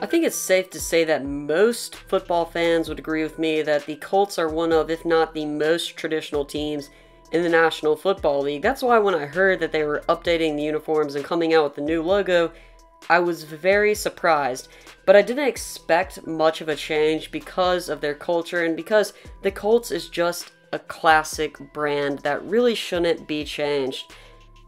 I think it's safe to say that most football fans would agree with me that the Colts are one of, if not the most traditional teams in the National Football League. That's why when I heard that they were updating the uniforms and coming out with the new logo, I was very surprised. But I didn't expect much of a change because of their culture and because the Colts is just a classic brand that really shouldn't be changed.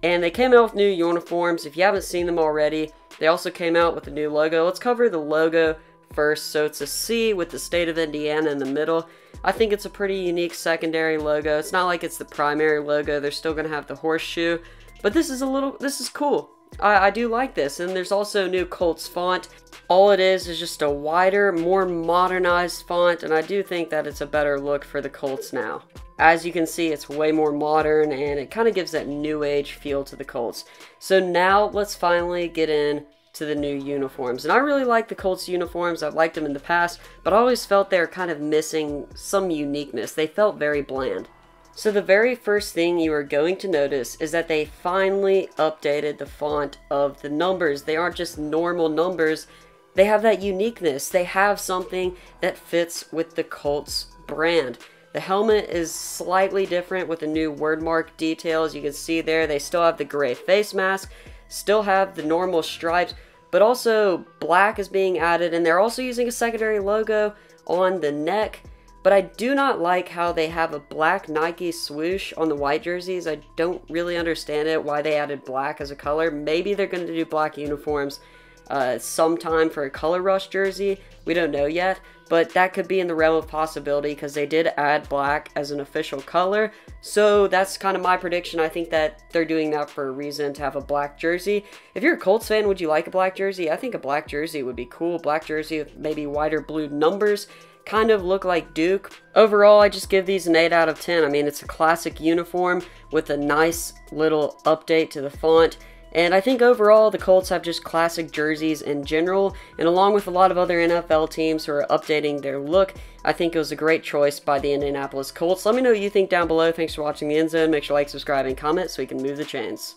And they came out with new uniforms. If you haven't seen them already, they also came out with a new logo. Let's cover the logo first. So it's a C with the state of Indiana in the middle. I think it's a pretty unique secondary logo. It's not like it's the primary logo. They're still going to have the horseshoe. But this is a little, this is cool. I, I do like this. And there's also a new Colts font. All it is is just a wider, more modernized font. And I do think that it's a better look for the Colts now. As you can see, it's way more modern and it kind of gives that new age feel to the Colts. So now let's finally get in to the new uniforms. And I really like the Colts uniforms. I've liked them in the past, but I always felt they were kind of missing some uniqueness. They felt very bland. So the very first thing you are going to notice is that they finally updated the font of the numbers. They aren't just normal numbers. They have that uniqueness. They have something that fits with the Colts brand. The helmet is slightly different with the new word mark details. You can see there they still have the gray face mask, still have the normal stripes, but also black is being added and they're also using a secondary logo on the neck. But I do not like how they have a black Nike swoosh on the white jerseys. I don't really understand it, why they added black as a color. Maybe they're going to do black uniforms uh, sometime for a color rush jersey. We don't know yet, but that could be in the realm of possibility because they did add black as an official color. So that's kind of my prediction. I think that they're doing that for a reason to have a black jersey. If you're a Colts fan, would you like a black jersey? I think a black jersey would be cool. Black jersey with maybe wider blue numbers kind of look like Duke. Overall, I just give these an 8 out of 10. I mean, it's a classic uniform with a nice little update to the font. And I think overall, the Colts have just classic jerseys in general, and along with a lot of other NFL teams who are updating their look, I think it was a great choice by the Indianapolis Colts. Let me know what you think down below. Thanks for watching the End Zone. Make sure to like, subscribe, and comment so we can move the chains.